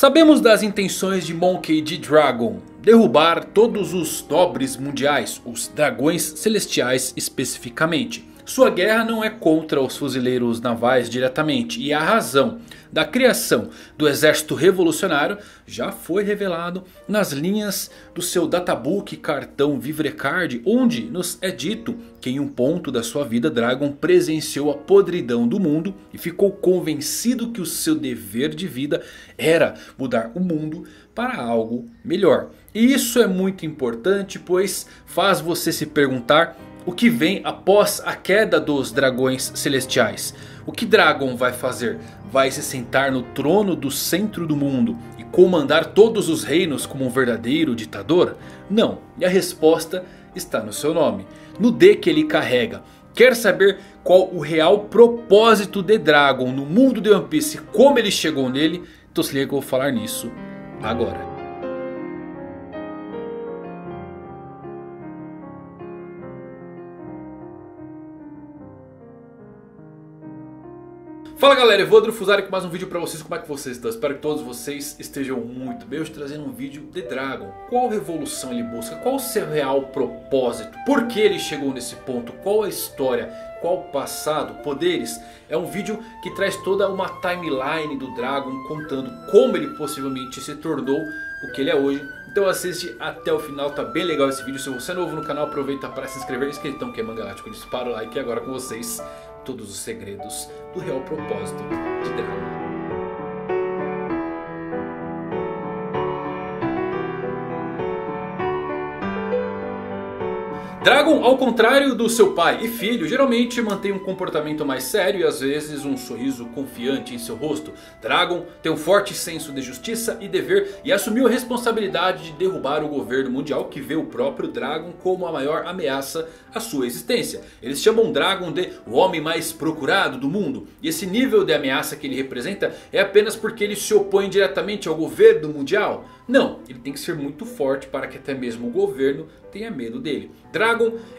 Sabemos das intenções de Monkey D. Dragon. Derrubar todos os nobres mundiais, os dragões celestiais especificamente. Sua guerra não é contra os fuzileiros navais diretamente. E a razão da criação do exército revolucionário já foi revelado nas linhas do seu databook cartão Vivrecard. Onde nos é dito que em um ponto da sua vida Dragon presenciou a podridão do mundo. E ficou convencido que o seu dever de vida era mudar o mundo para algo melhor. E isso é muito importante pois faz você se perguntar o que vem após a queda dos dragões celestiais. O que Dragon vai fazer? Vai se sentar no trono do centro do mundo e comandar todos os reinos como um verdadeiro ditador? Não, e a resposta está no seu nome, no D que ele carrega. Quer saber qual o real propósito de Dragon no mundo de One Piece como ele chegou nele? Então se liga que eu vou falar nisso agora. Fala galera, Evandro Fusari com mais um vídeo pra vocês, como é que vocês estão? Espero que todos vocês estejam muito bem, hoje trazendo um vídeo de Dragon Qual revolução ele busca? Qual o seu real propósito? Por que ele chegou nesse ponto? Qual a história? Qual o passado? Poderes? É um vídeo que traz toda uma timeline do Dragon contando como ele possivelmente se tornou o que ele é hoje então assiste até o final, tá bem legal esse vídeo. Se você é novo no canal, aproveita para se inscrever. Esqueletão que é Mangalático, dispara o like. Agora com vocês, todos os segredos do real propósito de Dragon. Dragon, ao contrário do seu pai e filho, geralmente mantém um comportamento mais sério e às vezes um sorriso confiante em seu rosto. Dragon tem um forte senso de justiça e dever e assumiu a responsabilidade de derrubar o governo mundial que vê o próprio Dragon como a maior ameaça à sua existência. Eles chamam Dragon de o homem mais procurado do mundo e esse nível de ameaça que ele representa é apenas porque ele se opõe diretamente ao governo mundial. Não, ele tem que ser muito forte para que até mesmo o governo tenha medo dele. Dragon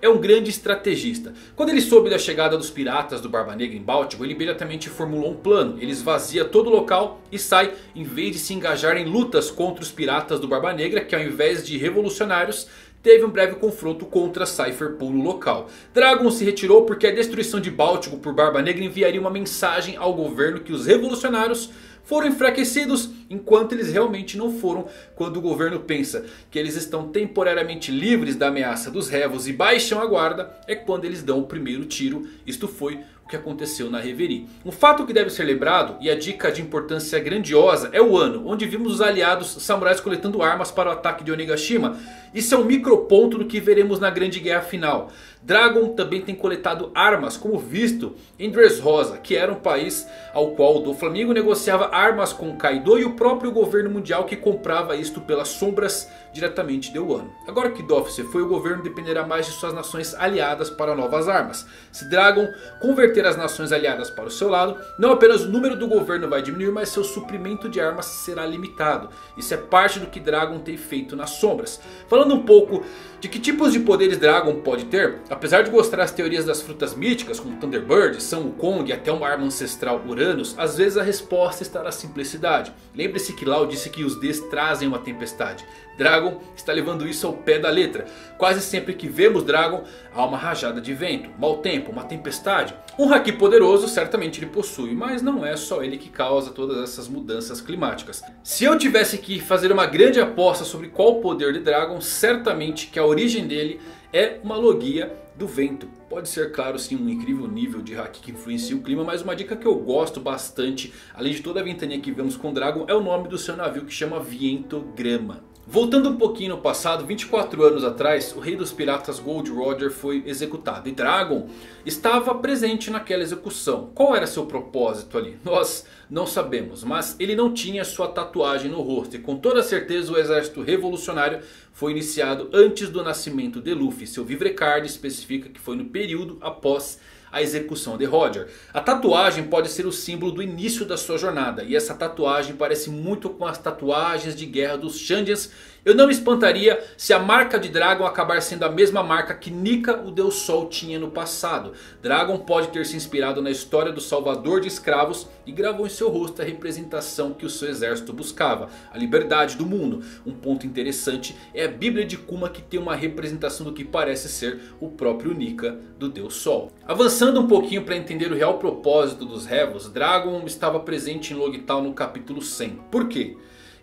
é um grande estrategista. Quando ele soube da chegada dos piratas do Barba Negra em Báltico, ele imediatamente formulou um plano. Ele esvazia todo o local e sai em vez de se engajar em lutas contra os piratas do Barba Negra, que ao invés de revolucionários teve um breve confronto contra Cypher Pool no local. Dragon se retirou porque a destruição de Báltico por Barba Negra enviaria uma mensagem ao governo que os revolucionários foram enfraquecidos enquanto eles realmente não foram quando o governo pensa que eles estão temporariamente livres da ameaça dos Revos e baixam a guarda é quando eles dão o primeiro tiro. Isto foi o que aconteceu na Reverie. Um fato que deve ser lembrado e a dica de importância grandiosa é o ano onde vimos os aliados samurais coletando armas para o ataque de Onigashima. Isso é um microponto do que veremos na grande guerra final. Dragon também tem coletado armas como visto em Dressrosa, que era um país ao qual o Flamengo negociava armas com Kaido e o próprio governo mundial que comprava isto pelas sombras diretamente de Wano. Agora que Doff se foi, o governo dependerá mais de suas nações aliadas para novas armas. Se Dragon converter as nações aliadas para o seu lado, não apenas o número do governo vai diminuir, mas seu suprimento de armas será limitado. Isso é parte do que Dragon tem feito nas sombras. Falando um pouco de que tipos de poderes Dragon pode ter, apesar de gostar das teorias das frutas míticas como Thunderbird, Sun Wukong e até uma arma ancestral Uranus, às vezes a resposta está na simplicidade. Lembre-se que Lau disse que os Ds trazem uma tempestade. Dragon está levando isso ao pé da letra. Quase sempre que vemos Dragon há uma rajada de vento, mau tempo, uma tempestade. Um Haki poderoso certamente ele possui, mas não é só ele que causa todas essas mudanças climáticas. Se eu tivesse que fazer uma grande aposta sobre qual o poder de Dragon, certamente que a origem dele é uma logia do vento. Pode ser claro sim um incrível nível de Haki que influencia o clima, mas uma dica que eu gosto bastante, além de toda a ventania que vemos com Dragon, é o nome do seu navio que chama Vientograma. Voltando um pouquinho no passado, 24 anos atrás, o rei dos piratas Gold Roger foi executado. E Dragon estava presente naquela execução. Qual era seu propósito ali? Nós não sabemos, mas ele não tinha sua tatuagem no rosto. E com toda certeza o exército revolucionário foi iniciado antes do nascimento de Luffy. Seu Vivrecard especifica que foi no período após a execução de Roger. A tatuagem pode ser o símbolo do início da sua jornada. E essa tatuagem parece muito com as tatuagens de guerra dos Shandians. Eu não me espantaria se a marca de Dragon acabar sendo a mesma marca que Nika, o Deus Sol, tinha no passado. Dragon pode ter se inspirado na história do salvador de escravos e gravou em seu rosto a representação que o seu exército buscava. A liberdade do mundo. Um ponto interessante é a Bíblia de Kuma que tem uma representação do que parece ser o próprio Nika do Deus Sol. Avançando um pouquinho para entender o real propósito dos Revos, Dragon estava presente em Logital no capítulo 100. Por quê?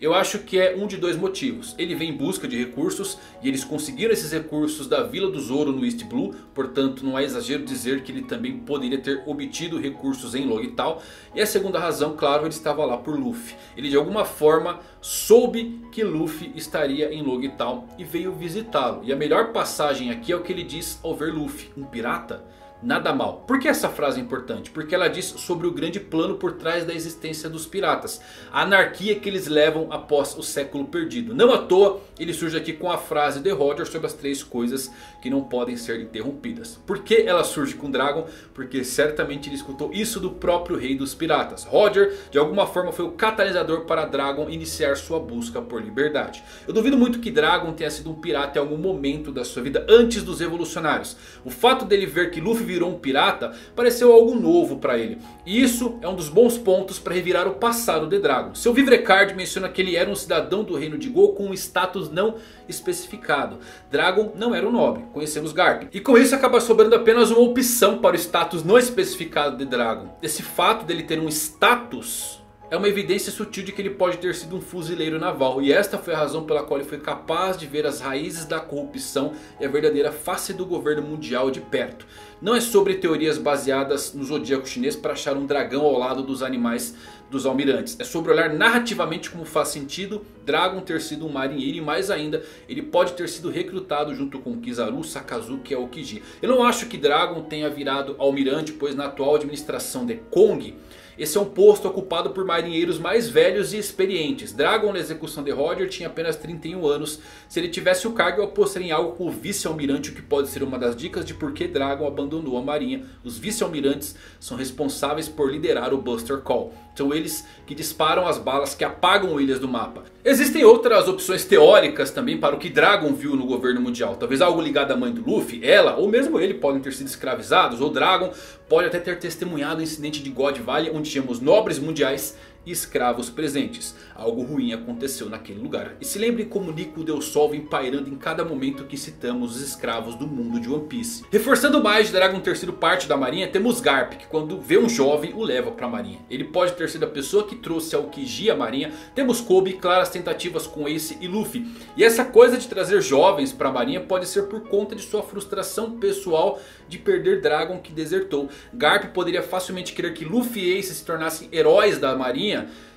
Eu acho que é um de dois motivos. Ele vem em busca de recursos e eles conseguiram esses recursos da Vila do Zoro no East Blue. Portanto não é exagero dizer que ele também poderia ter obtido recursos em Logital. E a segunda razão, claro, ele estava lá por Luffy. Ele de alguma forma soube que Luffy estaria em Logital e veio visitá-lo. E a melhor passagem aqui é o que ele diz ao ver Luffy, um pirata nada mal. Por que essa frase é importante? Porque ela diz sobre o grande plano por trás da existência dos piratas. A anarquia que eles levam após o século perdido. Não à toa ele surge aqui com a frase de Roger sobre as três coisas que não podem ser interrompidas. Por que ela surge com Dragon? Porque certamente ele escutou isso do próprio rei dos piratas. Roger de alguma forma foi o catalisador para Dragon iniciar sua busca por liberdade. Eu duvido muito que Dragon tenha sido um pirata em algum momento da sua vida antes dos revolucionários. O fato dele ver que Luffy virou um pirata, pareceu algo novo para ele. E isso é um dos bons pontos para revirar o passado de Dragon. Seu Vivrecard menciona que ele era um cidadão do reino de Go com um status não especificado. Dragon não era um nobre, conhecemos Garp. E com isso acaba sobrando apenas uma opção para o status não especificado de Dragon. Esse fato dele ter um status é uma evidência sutil de que ele pode ter sido um fuzileiro naval. E esta foi a razão pela qual ele foi capaz de ver as raízes da corrupção e a verdadeira face do governo mundial de perto. Não é sobre teorias baseadas no zodíaco chinês para achar um dragão ao lado dos animais dos almirantes. É sobre olhar narrativamente como faz sentido Dragon ter sido um marinheiro e mais ainda ele pode ter sido recrutado junto com Kizaru, Sakazuki e Aokiji. Eu não acho que Dragon tenha virado almirante pois na atual administração de Kong esse é um posto ocupado por marinheiros mais velhos e experientes. Dragon na execução de Roger tinha apenas 31 anos. Se ele tivesse o cargo eu apostaria em algo como vice-almirante. O que pode ser uma das dicas de por que Dragon abandonou a marinha. Os vice-almirantes são responsáveis por liderar o Buster Call. São eles que disparam as balas que apagam ilhas do mapa. Existem outras opções teóricas também para o que Dragon viu no governo mundial. Talvez algo ligado à mãe do Luffy, ela ou mesmo ele podem ter sido escravizados. Ou Dragon pode até ter testemunhado o incidente de God Valley onde tínhamos nobres mundiais e escravos presentes. Algo ruim aconteceu naquele lugar. E se lembre como Nico Sol vem pairando em cada momento que citamos os escravos do mundo de One Piece. Reforçando mais Dragon ter sido parte da marinha, temos Garp, que quando vê um jovem o leva para a marinha. Ele pode ter sido a pessoa que trouxe ao Kiji a marinha. Temos Kobe, claras tentativas com Ace e Luffy. E essa coisa de trazer jovens para a marinha pode ser por conta de sua frustração pessoal de perder Dragon que desertou. Garp poderia facilmente querer que Luffy e Ace se tornassem heróis da marinha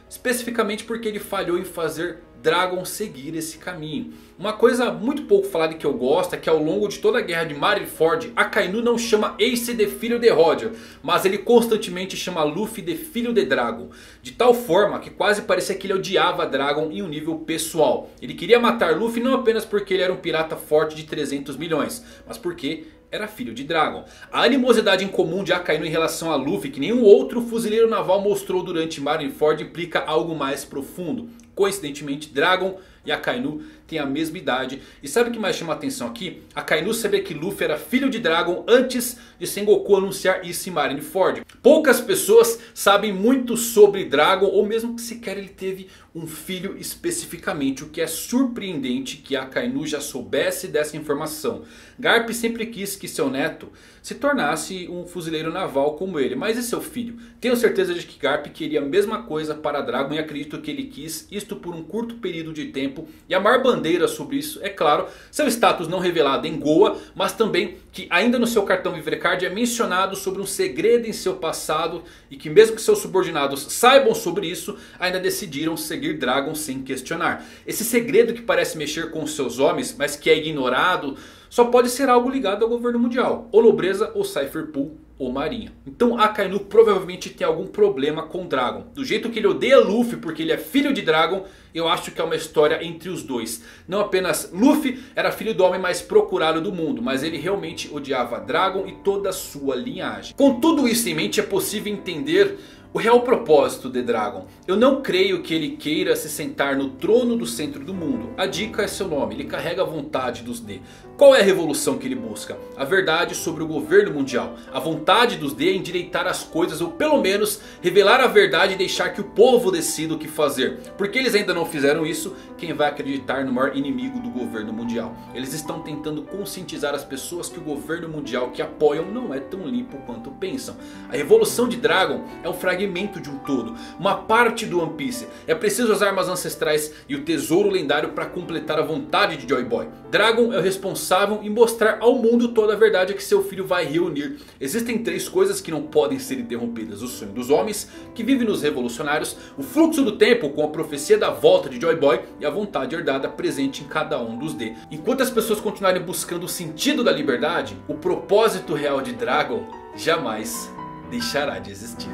especificamente porque ele falhou em fazer Dragon seguir esse caminho. Uma coisa muito pouco falada que eu gosto é que ao longo de toda a guerra de Marineford, Akainu não chama Ace de filho de Roger, mas ele constantemente chama Luffy de filho de Dragon. De tal forma que quase parecia que ele odiava Dragon em um nível pessoal. Ele queria matar Luffy não apenas porque ele era um pirata forte de 300 milhões, mas porque era filho de Dragon. A animosidade incomum de Akainu em relação a Luffy que nenhum outro fuzileiro naval mostrou durante Marineford implica algo mais profundo. Coincidentemente Dragon e Akainu têm a mesma idade. E sabe o que mais chama a atenção aqui? Akainu sabia que Luffy era filho de Dragon antes de Sengoku anunciar isso em Marineford. Poucas pessoas sabem muito sobre Dragon ou mesmo que sequer ele teve um filho especificamente. O que é surpreendente que Akainu já soubesse dessa informação. Garp sempre quis que seu neto se tornasse um fuzileiro naval como ele. Mas e seu filho? Tenho certeza de que Garp queria a mesma coisa para Dragon e acredito que ele quis isto por um curto período de tempo. E a maior bandeira sobre isso é claro seu status não revelado em Goa. Mas também que ainda no seu cartão Vivrecard é mencionado sobre um segredo em seu passado. E que mesmo que seus subordinados saibam sobre isso ainda decidiram seguir Dragon sem questionar. Esse segredo que parece mexer com seus homens mas que é ignorado só pode ser algo ligado ao governo mundial. Ou nobreza ou Cypher Pool ou Marinha. Então Akainu provavelmente tem algum problema com Dragon. Do jeito que ele odeia Luffy porque ele é filho de Dragon, eu acho que é uma história entre os dois. Não apenas Luffy era filho do homem mais procurado do mundo, mas ele realmente odiava Dragon e toda a sua linhagem. Com tudo isso em mente é possível entender o real propósito de Dragon. Eu não creio que ele queira se sentar no trono do centro do mundo. A dica é seu nome, ele carrega a vontade dos D. Qual é a revolução que ele busca? A verdade sobre o governo mundial. A vontade dos D é endireitar as coisas ou pelo menos revelar a verdade e deixar que o povo decida o que fazer. Porque eles ainda não fizeram isso, quem vai acreditar no maior inimigo do governo mundial? Eles estão tentando conscientizar as pessoas que o governo mundial que apoiam não é tão limpo quanto pensam. A revolução de Dragon é um fragmento de um todo, uma parte do One Piece. É preciso as armas ancestrais e o tesouro lendário para completar a vontade de Joy Boy. Dragon é o responsável responsável em mostrar ao mundo toda a verdade que seu filho vai reunir. Existem três coisas que não podem ser interrompidas. O sonho dos homens, que vive nos revolucionários. O fluxo do tempo com a profecia da volta de Joy Boy. E a vontade herdada presente em cada um dos D. Enquanto as pessoas continuarem buscando o sentido da liberdade. O propósito real de Dragon jamais deixará de existir.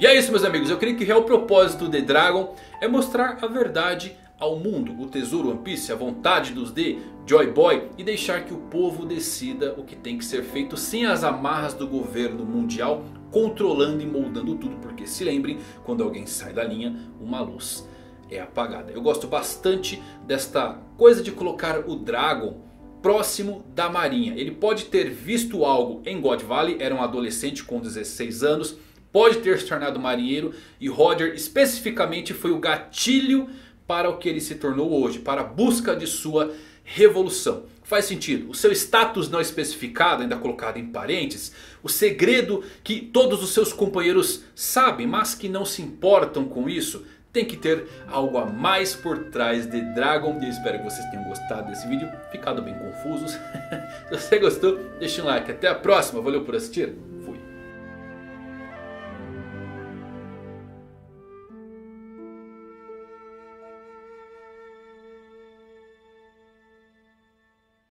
E é isso meus amigos, eu creio que o real propósito de Dragon é mostrar a verdade ao mundo. O tesouro One Piece, a vontade dos D, Joy Boy. E deixar que o povo decida o que tem que ser feito sem as amarras do governo mundial controlando e moldando tudo. Porque se lembrem, quando alguém sai da linha, uma luz é apagada. Eu gosto bastante desta coisa de colocar o Dragon próximo da marinha. Ele pode ter visto algo em God Valley, era um adolescente com 16 anos pode ter se tornado marinheiro e Roger especificamente foi o gatilho para o que ele se tornou hoje, para a busca de sua revolução. Faz sentido, o seu status não especificado, ainda colocado em parênteses, o segredo que todos os seus companheiros sabem, mas que não se importam com isso, tem que ter algo a mais por trás de Dragon. Eu espero que vocês tenham gostado desse vídeo, ficado bem confusos. Se você gostou, deixa um like. Até a próxima, valeu por assistir.